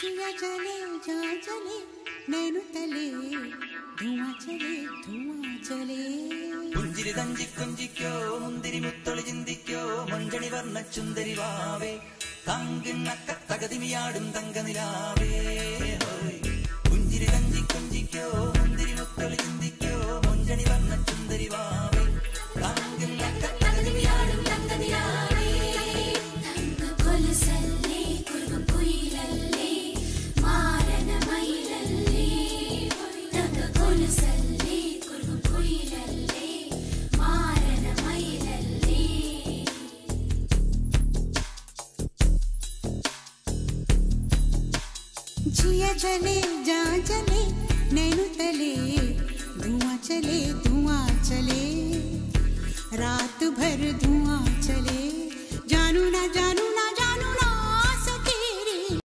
जिया जले जा जले नैनु तले धुआं चले धुआं चले പുഞ്ചിരി തഞ്ചി കൊഞ്ചിക്കോ മുന്തിരി മുത്തൊളി ചിന്തിക്കോ മഞ്ചണി വർണ്ണ ചുന്ദരി വാവേ തങ്കിണ്ണക്ക തകതിമിയാടും തങ്കനിലാവേ ഹോയ്. പുഞ്ചിരി തഞ്ചി കൊഞ്ചിക്കോ മുന്തിരി മുത്തൊളി ചിന്തിക്കോ മഞ്ചണി വർണ്ണ ചുന്ദരി വാവേ जिया जा जले नैनु तले धुआँ चले धुआँ चले रात भर धुआँ